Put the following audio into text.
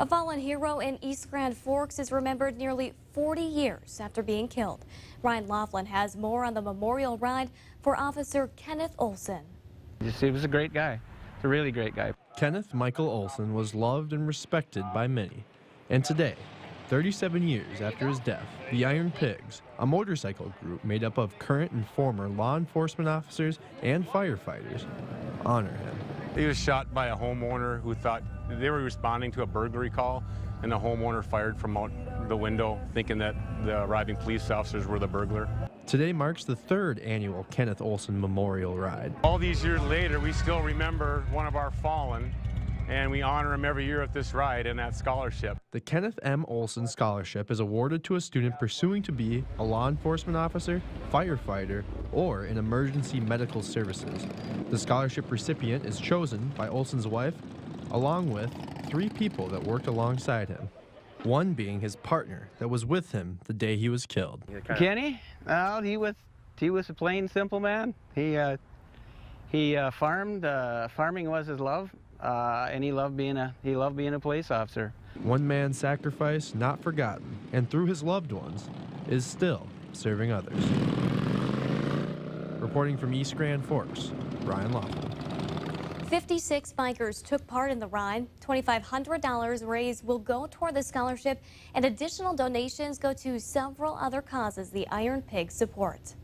A fallen hero in East Grand Forks is remembered nearly 40 years after being killed. Ryan Laughlin has more on the memorial ride for Officer Kenneth Olson. Just, he was a great guy. He's a really great guy. Kenneth Michael Olson was loved and respected by many. And today, 37 years after his death, the Iron Pigs, a motorcycle group made up of current and former law enforcement officers and firefighters, honor him. He was shot by a homeowner who thought they were responding to a burglary call, and the homeowner fired from out the window, thinking that the arriving police officers were the burglar. Today marks the third annual Kenneth Olson Memorial Ride. All these years later, we still remember one of our fallen, and we honor him every year at this ride and that scholarship. The Kenneth M. Olson Scholarship is awarded to a student pursuing to be a law enforcement officer, firefighter, or in emergency medical services. The scholarship recipient is chosen by Olson's wife, along with three people that worked alongside him. One being his partner that was with him the day he was killed. Kenny, well, he was he was a plain simple man. He uh, he uh, farmed. Uh, farming was his love, uh, and he loved being a he loved being a police officer. One man's sacrifice not forgotten, and through his loved ones, is still serving others. Reporting from East Grand Forks, Brian Laughlin. 56 bikers took part in the ride. $2,500 raised will go toward the scholarship, and additional donations go to several other causes the Iron Pigs support.